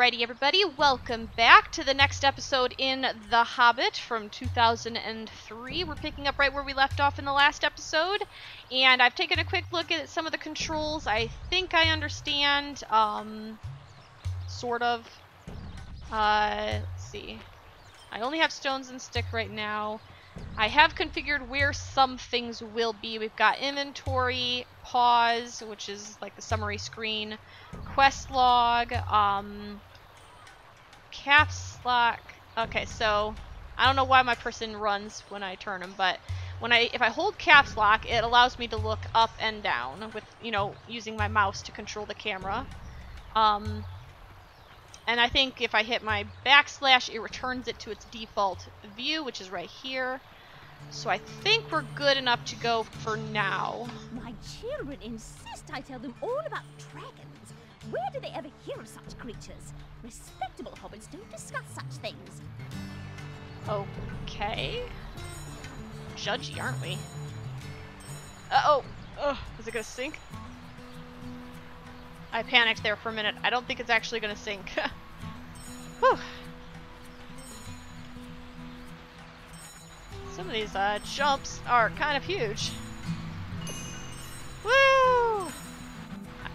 Alrighty, everybody, welcome back to the next episode in The Hobbit from 2003. We're picking up right where we left off in the last episode, and I've taken a quick look at some of the controls. I think I understand, um, sort of. Uh, let's see. I only have stones and stick right now. I have configured where some things will be. We've got inventory, pause, which is like the summary screen, quest log, um, caps lock. Okay, so I don't know why my person runs when I turn him, but when I if I hold caps lock, it allows me to look up and down with you know using my mouse to control the camera. Um, and I think if I hit my backslash, it returns it to its default view, which is right here. So I think we're good enough to go for now. My children insist I tell them all about dragons. Where do they ever hear of such creatures? Respectable hobbits don't discuss such things. Okay. Judgy, aren't we? Uh-oh. Ugh, is it gonna sink? I panicked there for a minute. I don't think it's actually gonna sink. Whew. Some of these uh, jumps are kind of huge.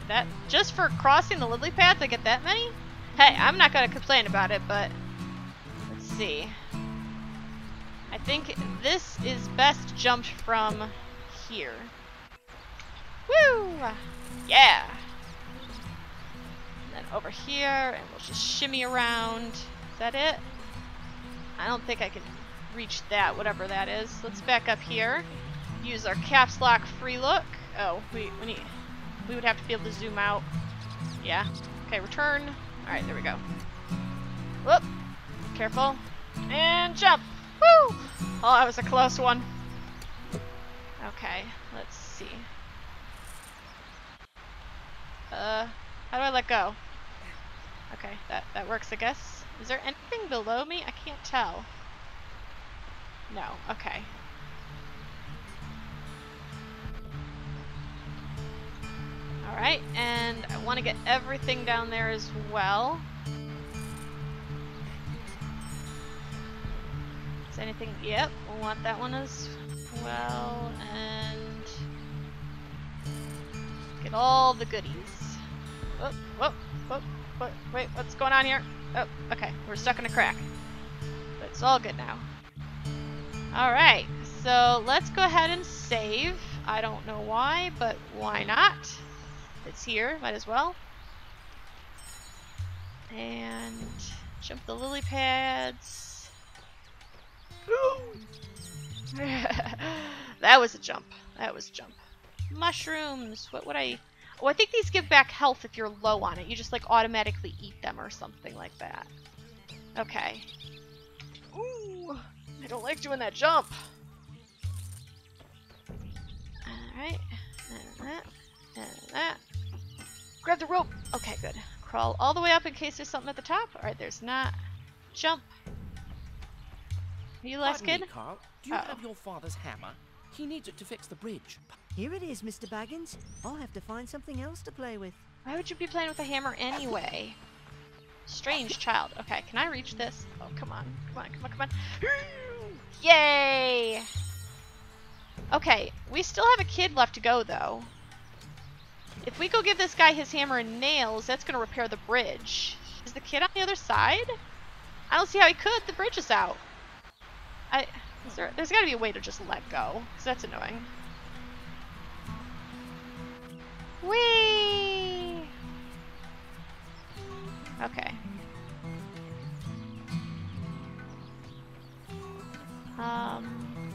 That just for crossing the lily pads, I get that many? Hey, I'm not gonna complain about it, but let's see. I think this is best jumped from here. Woo! Yeah! And then over here, and we'll just shimmy around. Is that it? I don't think I can reach that, whatever that is. Let's back up here. Use our caps lock free look. Oh, we, we need, we would have to be able to zoom out. Yeah. Okay, return. Alright, there we go. Whoop. Careful. And jump. Woo! Oh, that was a close one. Okay, let's see. Uh, how do I let go? Okay, that, that works, I guess. Is there anything below me? I can't tell. No, okay. Alright, and I want to get everything down there as well. Is anything? Yep, we'll want that one as well, and get all the goodies. Whoop, whoop, whoop, whoop, wait, what's going on here? Oh, okay, we're stuck in a crack. But it's all good now. Alright, so let's go ahead and save. I don't know why, but why not? It's here, might as well. And jump the lily pads. that was a jump. That was a jump. Mushrooms. What would I... Oh, I think these give back health if you're low on it. You just, like, automatically eat them or something like that. Okay. Ooh, I don't like doing that jump. Alright. And that. And that. Grab the rope. Okay, good. Crawl all the way up in case there's something at the top. Alright, there's not. Jump. Are you last Pardon kid? me, Carl. Do you Uh-oh. have your father's hammer? He needs it to fix the bridge. Here it is, Mr. Baggins. I'll have to find something else to play with. Why would you be playing with a hammer anyway? Strange child. Okay, can I reach this? Oh, come on. Come on, come on, come on. Yay! Okay, we still have a kid left to go, though. If we go give this guy his hammer and nails, that's going to repair the bridge. Is the kid on the other side? I don't see how he could. The bridge is out. I... Is there, there's got to be a way to just let go, because that's annoying. Whee! Okay. Um.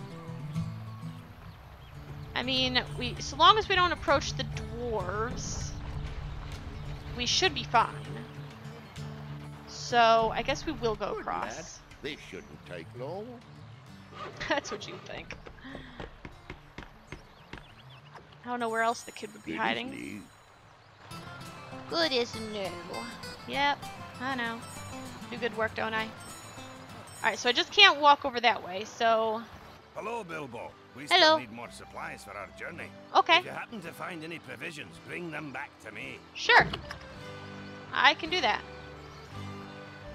I mean, we so long as we don't approach the dwarves, we should be fine. So I guess we will go Good across. lad. This shouldn't take long. That's what you think. I don't know where else the kid would be It is hiding. new. Good as new. Yep, I know. Do good work, don't I? Alright, so I just can't walk over that way, so... Hello, Bilbo. We Hello. still need more supplies for our journey. Okay, If you happen to find any provisions, bring them back to me. sure. I can do that.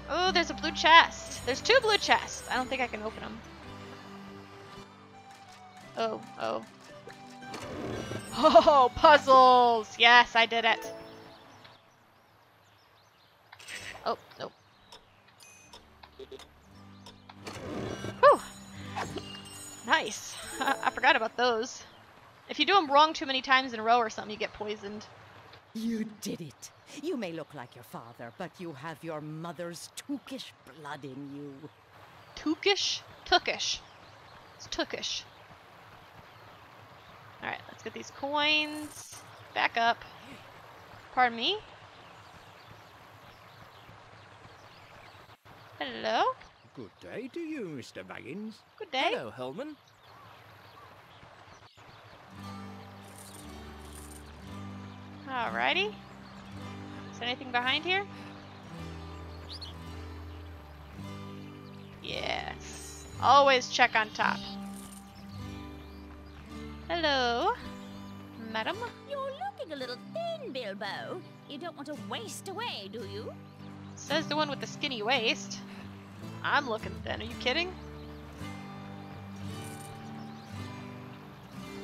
Oh, there's a blue chest. There's two blue chests. I don't think I can open them. Oh, oh. Oh, puzzles! Yes, I did it. Oh, nope. Whew. Nice. I forgot about those. If you do them wrong too many times in a row or something, you get poisoned. You did it. You may look like your father, but you have your mother's Tookish blood in you. Tookish? Tookish. It's Tookish. Alright, let's get these coins. Back up. Pardon me? Hello? Good day to you, Mr. Baggins. Good day. Hello, Holman. Alrighty. Is there anything behind here? Yes. Always check on top. Hello, madam. You're looking a little thin, Bilbo. You don't want to waste away, do you? Says the one with the skinny waist. I'm looking thin. Are you kidding?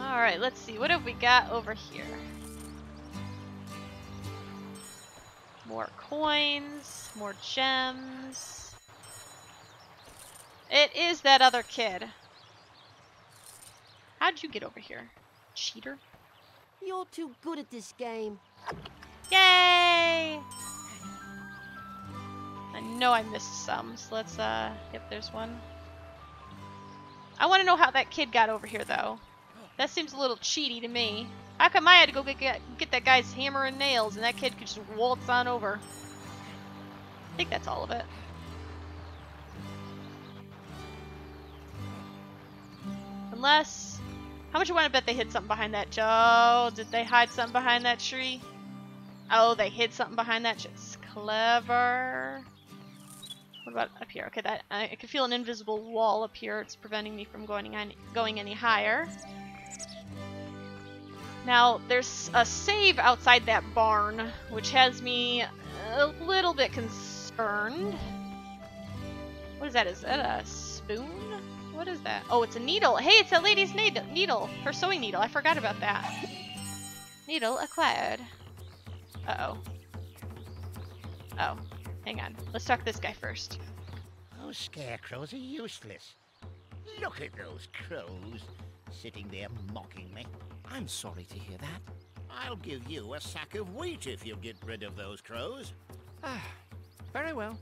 Alright, let's see. What have we got over here? More coins, more gems. It is that other kid. How'd you get over here? Cheater? You're too good at this game. Yay! I know I missed some, so let's, uh, yep, there's one. I want to know how that kid got over here, though. That seems a little cheaty to me. How come I had to go get, get, get that guy's hammer and nails, and that kid could just waltz on over? I think that's all of it. Unless... How much you want to bet they hid something behind that? Joe, did they hide something behind that tree? Oh, they hid something behind that. Just clever. What about up here? Okay, that I, I can feel an invisible wall up here. It's preventing me from going any, going any higher. Now, there's a save outside that barn, which has me a little bit concerned. What is that? Is that a spoon? What is that? Oh, it's a needle. Hey, it's a lady's needle. Her sewing needle. I forgot about that. Needle acquired. Uh-oh. Oh. Hang on. Let's talk to this guy first. Those scarecrows are useless. Look at those crows sitting there mocking me. I'm sorry to hear that. I'll give you a sack of wheat if you get rid of those crows. Ah, very well.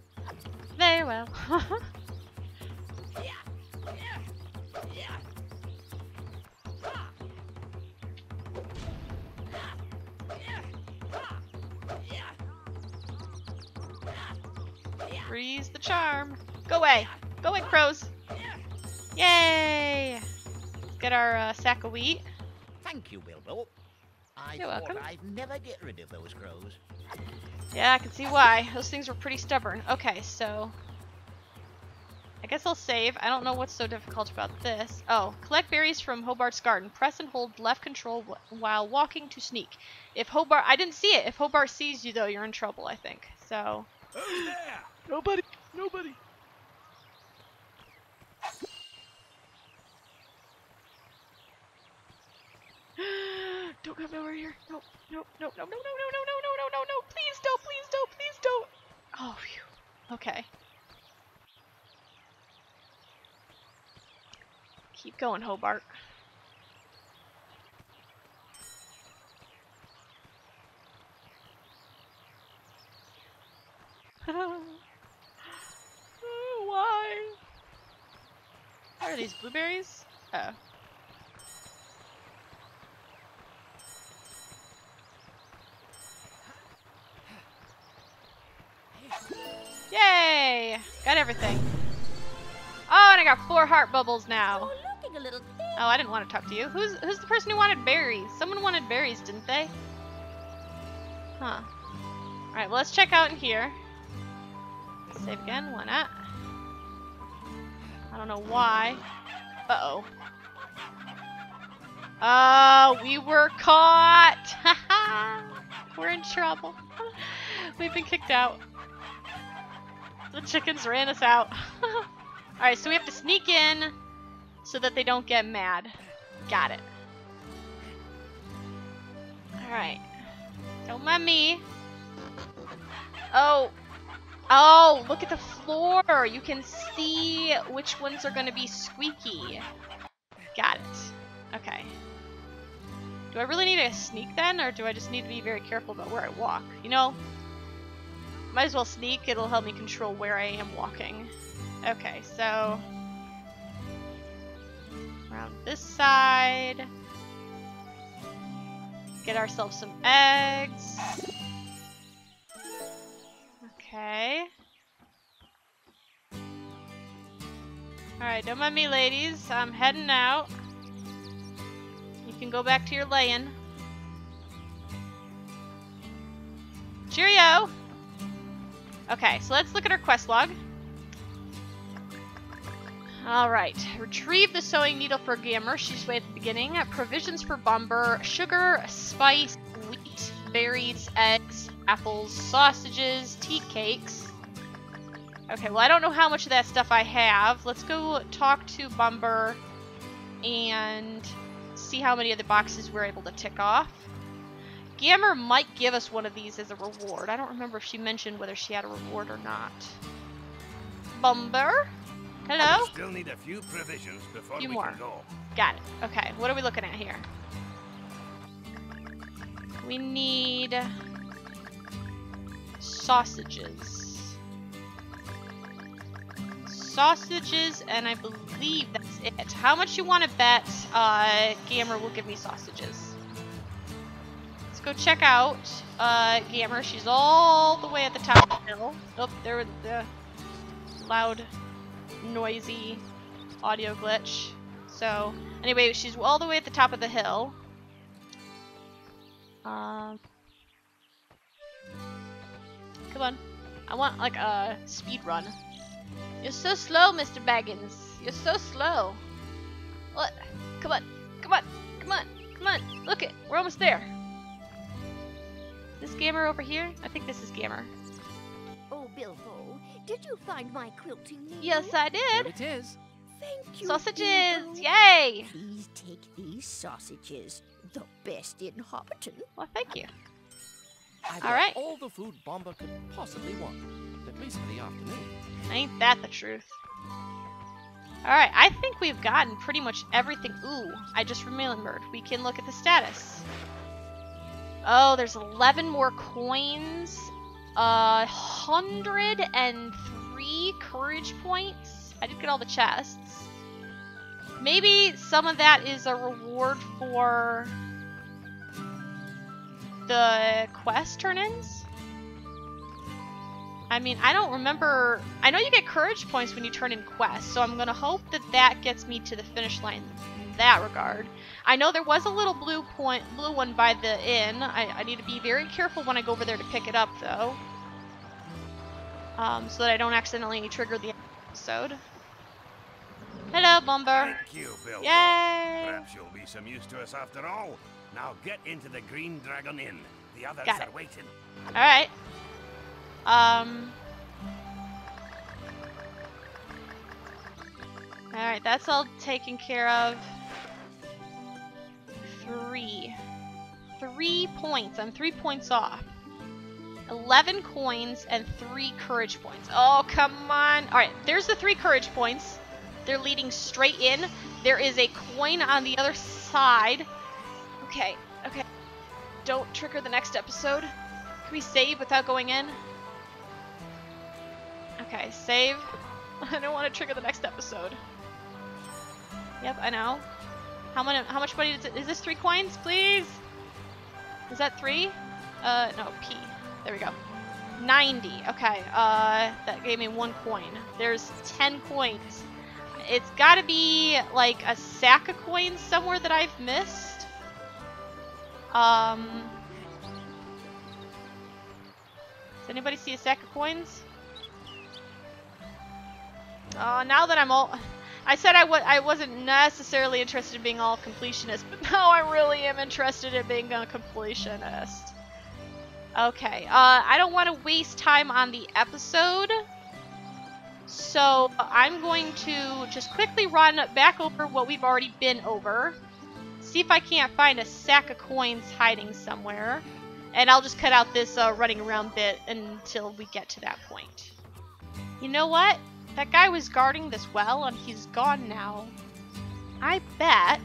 Very well. Freeze the charm. Go away. Go away, crows. Yay! Get our uh, sack of wheat. Thank you, Bilbo. I You're welcome. I'd never get rid of those crows. Yeah, I can see why. Those things were pretty stubborn. Okay, so... I guess I'll save. I don't know what's so difficult about this. Oh, collect berries from Hobart's garden. Press and hold left control while walking to sneak. If Hobart... I didn't see it. If Hobart sees you, though, you're in trouble, I think. So... Who's there? Nobody, nobody. don't come over here. No, no, no, no, no, no, no, no, no, no, no, no. Please don't, please don't, please don't. Oh, phew. Okay. Keep going, Hobart. Oh, Why? What are these blueberries? Oh. Yay! Got everything. Oh, and I got four heart bubbles now. You're looking a little. Oh, I didn't want to talk to you. Who's who's the person who wanted berries? Someone wanted berries, didn't they? Huh. Alright, well let's check out in here. Save again, why not? I don't know why. Uh-oh. Oh, we were caught! we're in trouble. We've been kicked out. the chickens ran us out. Alright, so we have to sneak in so that they don't get mad. Got it. Alright. Don't mind me. Oh. Oh, look at the floor. You can see which ones are going to be squeaky. Got it. Okay. Do I really need to sneak then, or do I just need to be very careful about where I walk? You know, might as well sneak. It'll help me control where I am walking. Okay, so around this side. Get ourselves some eggs. Okay. Alright, don't mind me, ladies. I'm heading out. You can go back to your laying. Cheerio! Okay, so let's look at our quest log. Alright, retrieve the sewing needle for Gammer. She's way at the beginning. Provisions for Bombur. Sugar, spice, wheat, berries, eggs, apples, sausages, tea cakes. Okay, well I don't know how much of that stuff I have. Let's go talk to Bombur and see how many of the boxes we're able to tick off. Gammer might give us one of these as a reward. I don't remember if she mentioned whether she had a reward or not. Bombur? Hello? We still need a few provisions before Few we more. can go. Got it. Okay, what are we looking at here? We need sausages. Sausages, and I believe that's it. How much you want to bet uh, Gammer will give me sausages? Let's go check out uh, Gammer. She's all the way at the top of the hill. Oh, there was the loud, noisy audio glitch. So, anyway, she's all the way at the top of the hill. Um, come on. I want, like, a speed run. You're so slow, Mr. Baggins. You're so slow. What? Come on. Come on. Come on. Come on. Look it. We're almost there. this Gammer over here? I think this is Gammer. Oh, Bilbo, did you find my quilting needle? Yes, I did. Here did. it is. Thank you, Sausages! Bilbo. Yay! Please take these sausages, the best in Hobbiton. Well, thank you. I've All all the food Bombur could possibly want, at least for the afternoon. Ain't that the truth? Alright, I think we've gotten pretty much everything. Ooh, I just remembered. We can look at the status. Oh, there's 11 more coins. Uh, 103 courage points. I did get all the chests. Maybe some of that is a reward for the quest turn-ins? I mean, I don't remember. I know you get courage points when you turn in quests, so I'm gonna hope that that gets me to the finish line in that regard. I know there was a little blue point, blue one by the inn. I, I need to be very careful when I go over there to pick it up, though, um, so that I don't accidentally trigger the episode. Hello, Bombur. Thank you, Bilbo. Yay! Perhaps you'll be some use to us after all. Now get into the Green Dragon Inn. The others Got are waiting. All right. Um. All right, that's all taken care of. Three. Three points. I'm three points off. 11 coins and three courage points. Oh, come on. All right, there's the three courage points. They're leading straight in. There is a coin on the other side. Okay, okay. Don't trigger the next episode. Can we save without going in? Okay, save. I don't want to trigger the next episode. Yep, I know. How much? How much money is it? Is this three coins, please? Is that three? Uh, no, P. There we go. 90. Okay, uh, that gave me one coin. There's 10 coins. It's gotta be, like, a sack of coins somewhere that I've missed. Um... Does anybody see a sack of coins? Oh, now that I'm all... I said I w I wasn't necessarily interested in being all completionist, but now I really am interested in being a completionist. Okay, uh, I don't want to waste time on the episode. So I'm going to just quickly run back over what we've already been over. See if I can't find a sack of coins hiding somewhere. And I'll just cut out this uh, running around bit until we get to that point. You know what? That guy was guarding this well and he's gone now. I bet...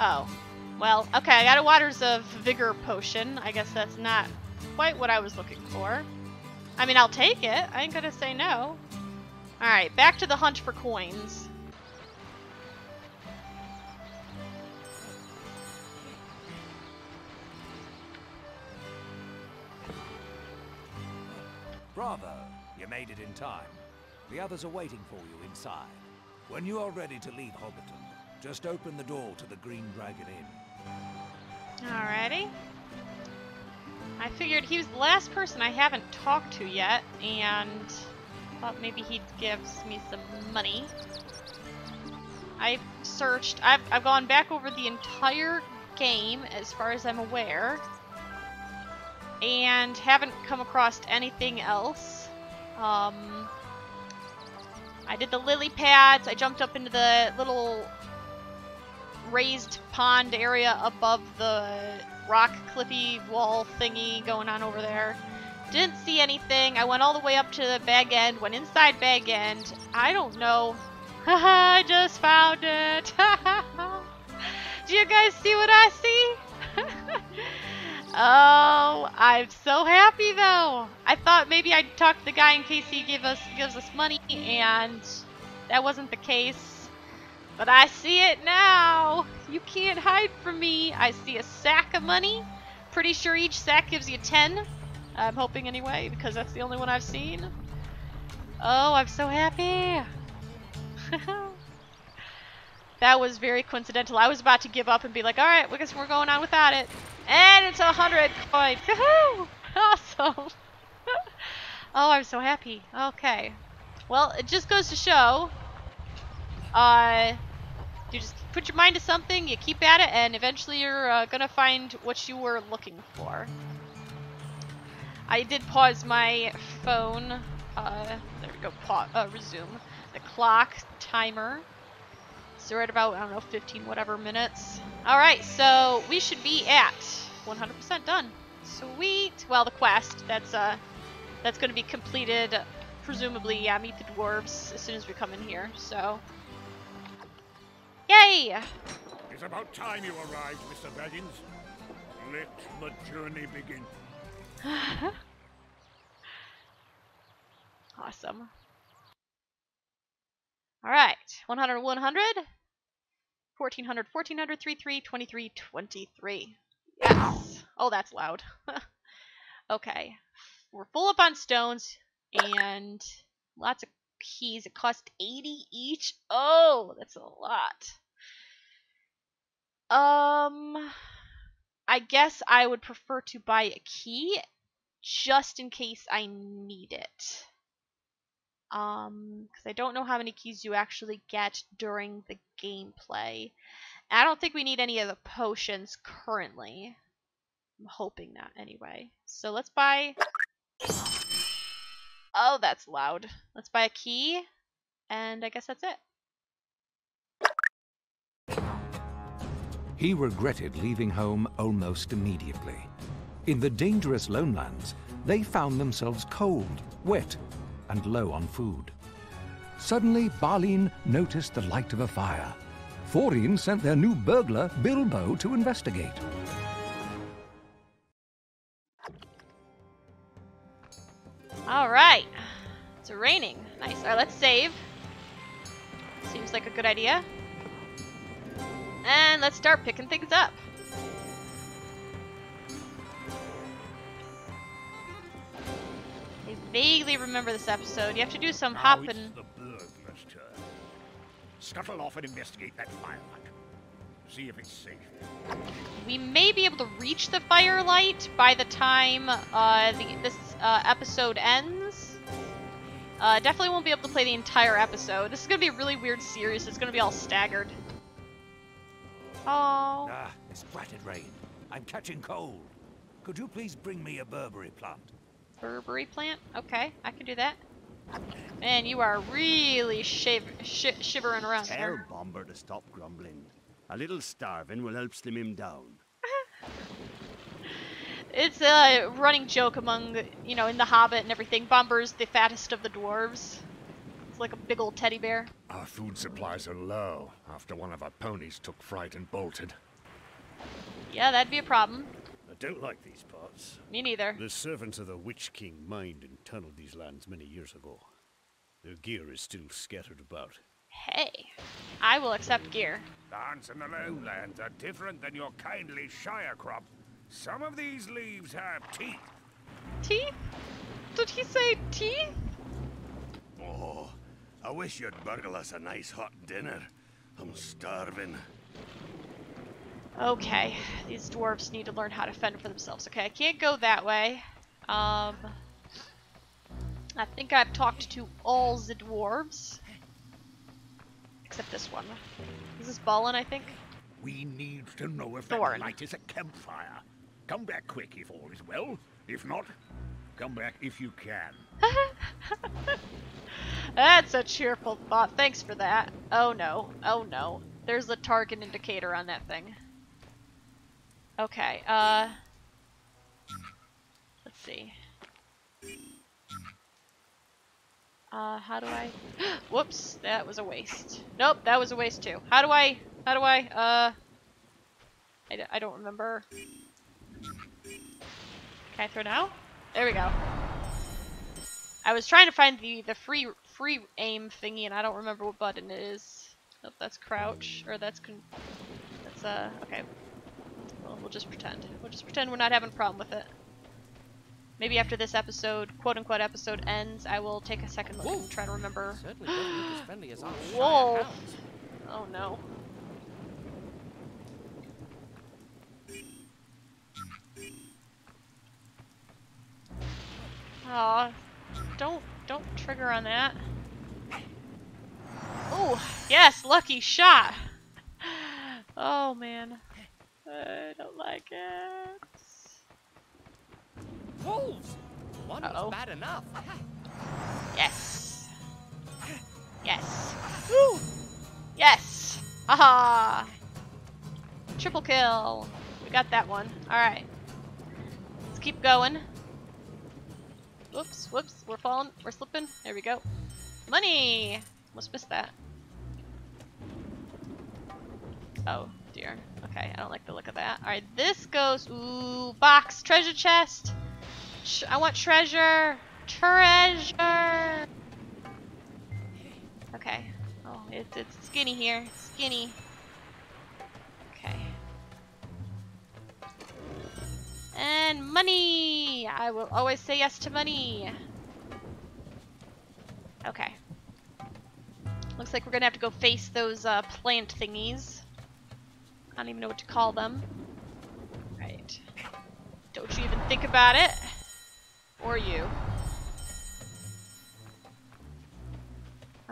Oh. Well, okay, I got a Waters of Vigor potion. I guess that's not quite what I was looking for. I mean, I'll take it. I ain't gonna say no. Alright, back to the hunt for coins. Bravo! You made it in time. The others are waiting for you inside. When you are ready to leave Hobbiton, just open the door to the Green Dragon Inn. Alrighty. I figured he was the last person I haven't talked to yet, and thought maybe he'd give me some money. I've searched, I've, I've gone back over the entire game as far as I'm aware, and haven't come across anything else. Um, I did the lily pads, I jumped up into the little raised pond area above the rock cliffy wall thingy going on over there. Didn't see anything. I went all the way up to the bag end, went inside bag end. I don't know. I just found it. Do you guys see what I see? oh, I'm so happy though. I thought maybe I'd talk to the guy in case he give us gives us money and that wasn't the case. But I see it now. You can't hide from me. I see a sack of money. Pretty sure each sack gives you 10. I'm hoping anyway, because that's the only one I've seen. Oh, I'm so happy. that was very coincidental. I was about to give up and be like, alright, guess we're going on without it. And it's a hundred coins. Awesome. oh, I'm so happy. Okay. Well, it just goes to show, uh, you just put your mind to something, you keep at it, and eventually you're uh, gonna find what you were looking for. I did pause my phone. Uh, there we go. Pa uh, resume the clock timer. So we're at about I don't know 15 whatever minutes. All right, so we should be at 100% done. Sweet. Well, the quest that's uh that's going to be completed. Presumably, yeah, meet the dwarves as soon as we come in here. So, yay! It's about time you arrived, Mr. Baggins. Let the journey begin. awesome. Alright, 100, 100. 1400, 1400, 33, 23, 23. Yes! Oh, that's loud. okay. We're full up on stones and lots of keys. It cost 80 each. Oh, that's a lot. Um, I guess I would prefer to buy a key just in case I need it. Um, because I don't know how many keys you actually get during the gameplay. I don't think we need any of the potions currently. I'm hoping not anyway. So let's buy... Oh, that's loud. Let's buy a key, and I guess that's it. He regretted leaving home almost immediately. In the dangerous lonelands, they found themselves cold, wet, and low on food. Suddenly, Balin noticed the light of a fire. Thorin sent their new burglar, Bilbo, to investigate. Alright. It's raining. Nice. Alright, let's save. Seems like a good idea. And let's start picking things up. I vaguely remember this episode. You have to do some Now hopping. it's the burglar's turn. Scuttle off and investigate that firelight. See if it's safe. We may be able to reach the firelight by the time uh, the, this uh, episode ends. Uh, definitely won't be able to play the entire episode. This is going to be a really weird series. It's going to be all staggered. Oh. Ah, this bratted rain. I'm catching cold. Could you please bring me a Burberry plant? Burberry plant? Okay, I can do that. Man, you are really shiv shi shivering around Tell there. Bombur to stop grumbling. A little starving will help slim him down. It's a running joke among, you know, in The Hobbit and everything. Bombur's the fattest of the dwarves. It's like a big old teddy bear. Our food supplies are low after one of our ponies took fright and bolted. Yeah, that'd be a problem. I don't like these parts. Me neither. The servants of the Witch King mined and tunneled these lands many years ago. Their gear is still scattered about. Hey, I will accept gear. Plants in the lowlands are different than your kindly shire crop. Some of these leaves have teeth. Teeth? Did he say teeth? Oh, I wish you'd burgle us a nice hot dinner. I'm starving. Okay, these dwarves need to learn how to fend for themselves. Okay, I can't go that way. Um, I think I've talked to all the dwarves. Except this one. This is this Balin, I think? We need to know if Thorn. that light is a campfire. Come back quick if all is well. If not, come back if you can. That's a cheerful thought. Thanks for that. Oh no. Oh no. There's a target indicator on that thing. Okay, uh... Let's see. Uh, how do I... Whoops, that was a waste. Nope, that was a waste too. How do I... How do I, uh... I, d I don't remember. Can I throw now? There we go. I was trying to find the the free free aim thingy, and I don't remember what button it is. Nope, that's crouch, or that's con that's uh okay. Well, we'll just pretend. We'll just pretend we're not having a problem with it. Maybe after this episode, quote unquote episode ends, I will take a second look and try to remember. As as Wolf. Oh no. Aw, don't don't trigger on that. Oh, yes, lucky shot. Oh man. I don't like it. Wolves! One Uh-oh. was bad enough. Yes. Yes. Woo! Yes. Haha. Triple kill. We got that one. Alright. Let's keep going. Whoops, whoops. We're falling. We're slipping. There we go. Money! Almost missed that. Oh, dear. Okay, I don't like the look of that. Alright, this goes... Ooh, box. Treasure chest. Ch I want treasure. Treasure. Okay. Oh, it's it's skinny here. Skinny. And money. I will always say yes to money. Okay. Looks like we're gonna have to go face those uh, plant thingies. I don't even know what to call them. Right. Don't you even think about it. Or you.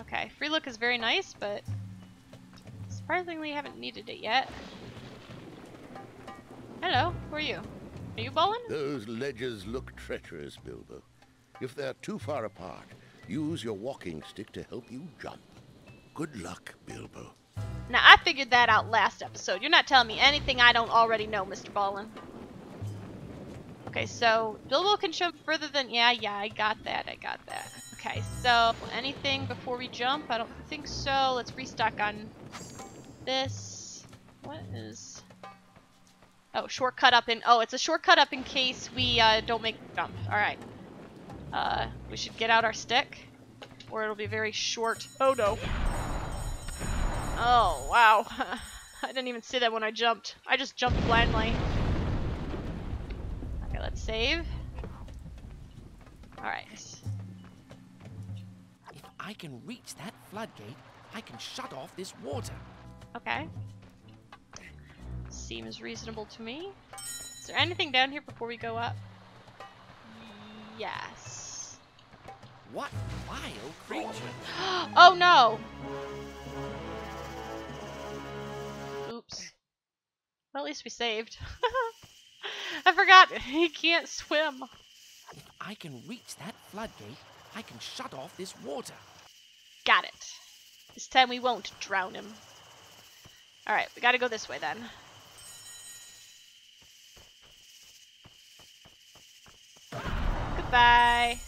Okay, free look is very nice, but surprisingly haven't needed it yet. Hello, who are you? Are you Balin? Those ledges look treacherous, Bilbo. If they're too far apart, use your walking stick to help you jump. Good luck, Bilbo. Now, I figured that out last episode. You're not telling me anything I don't already know, Mr. Balin. Okay, so Bilbo can jump further than... Yeah, yeah, I got that. I got that. Okay, so anything before we jump? I don't think so. Let's restock on this. What is... Oh, shortcut up in... Oh, it's a shortcut up in case we uh, don't make the jump. Alright. Uh, we should get out our stick. Or it'll be very short. Oh, no. Oh, wow. I didn't even see that when I jumped. I just jumped blindly. Okay, let's save. Alright. If I can reach that floodgate, I can shut off this water. Okay. Seems reasonable to me. Is there anything down here before we go up? Yes. What wild creature! oh no! Oops. Well, at least we saved. I forgot. He can't swim. If I can reach that floodgate, I can shut off this water. Got it. This time we won't drown him. Alright, we gotta go this way then. Goodbye.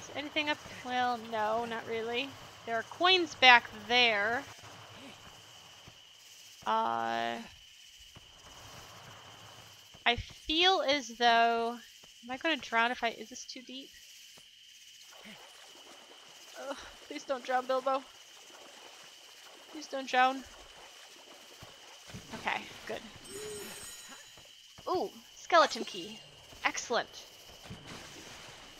Is anything up? Well, no, not really. There are coins back there. Uh, I feel as though... Am I going to drown if I... Is this too deep? Ugh, please don't drown, Bilbo. Please don't drown. Okay, good. Ooh, skeleton key. Excellent.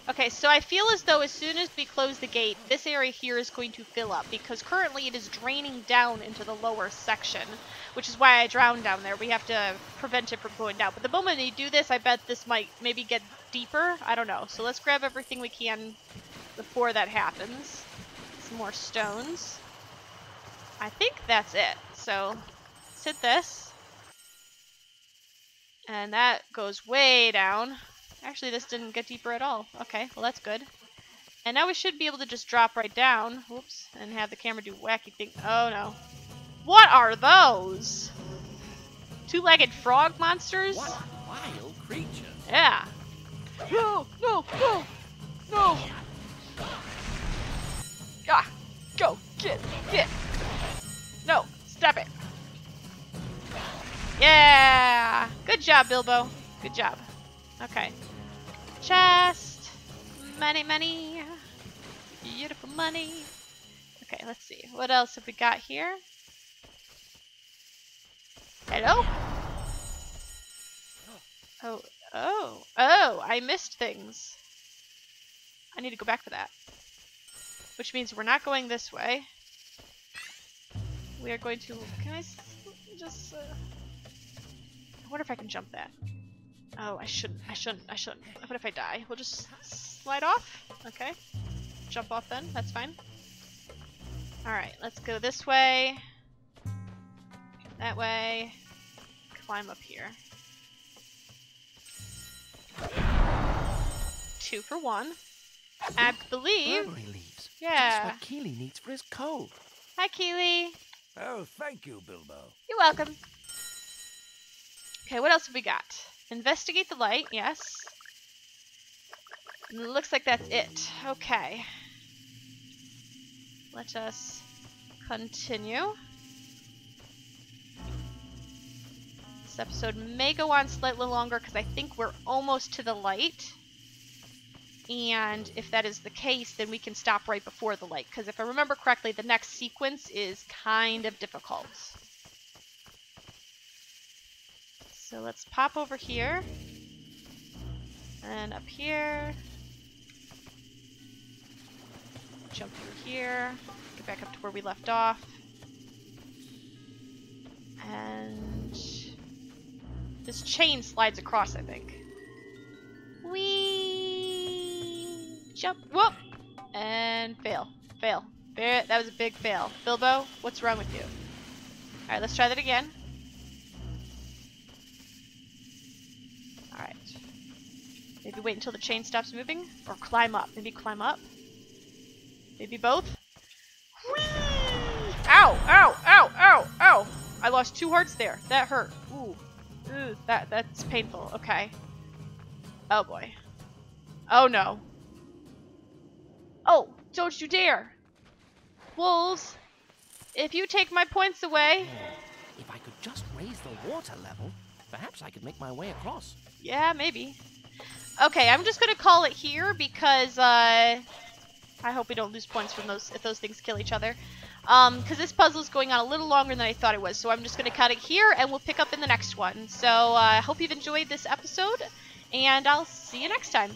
Okay, so I feel as though as soon as we close the gate, this area here is going to fill up because currently it is draining down into the lower section, which is why I drowned down there. We have to prevent it from going down. But the moment you do this, I bet this might maybe get deeper. I don't know. So let's grab everything we can before that happens. Some more stones. I think that's it. So let's hit this. And that goes way down. Actually, this didn't get deeper at all. Okay, well that's good. And now we should be able to just drop right down. Whoops. And have the camera do wacky things. Oh no. What are those? Two-legged frog monsters? What wild creatures. Yeah. No, no, no, no. Ah, go, get, get. No, stop it. Yeah. Good job, Bilbo. Good job. Okay. Chest. Money, money. Beautiful money. Okay, let's see. What else have we got here? Hello? Oh, oh, oh, I missed things. I need to go back for that. Which means we're not going this way. We are going to, can I just, uh, I wonder if I can jump that. Oh, I shouldn't, I shouldn't, I shouldn't. What if I die? We'll just slide off? Okay. Jump off then, that's fine. Alright, let's go this way. That way. Climb up here. Two for one. I believe. Burberry leaves. Yeah. Just what Kili needs for his coat. Hi, Kili. Oh, thank you, Bilbo. You're welcome. Okay, what else have we got? Investigate the light, yes. And it looks like that's it. Okay. Let us continue. This episode may go on slightly longer because I think we're almost to the light. And if that is the case, then we can stop right before the light. Because if I remember correctly, the next sequence is kind of difficult. So let's pop over here. And up here. Jump through here. Get back up to where we left off. And this chain slides across, I think. Whee! Jump! Whoop! And fail. Fail. That was a big fail. Bilbo, what's wrong with you? Alright, let's try that again. Maybe wait until the chain stops moving? Or climb up. Maybe climb up? Maybe both? Whee! Ow! Ow! Ow! Ow! Ow! I lost two hearts there. That hurt. Ooh. Ooh, that, that's painful. Okay. Oh boy. Oh no. Oh, don't you dare! Wolves, if you take my points away... Hmm. If I could just raise the water level, perhaps I could make my way across. Yeah, maybe. Okay, I'm just gonna call it here because, uh... I hope we don't lose points from those if those things kill each other. Um, because this puzzle is going on a little longer than I thought it was, so I'm just gonna cut it here and we'll pick up in the next one. So, uh, I hope you've enjoyed this episode, and I'll see you next time.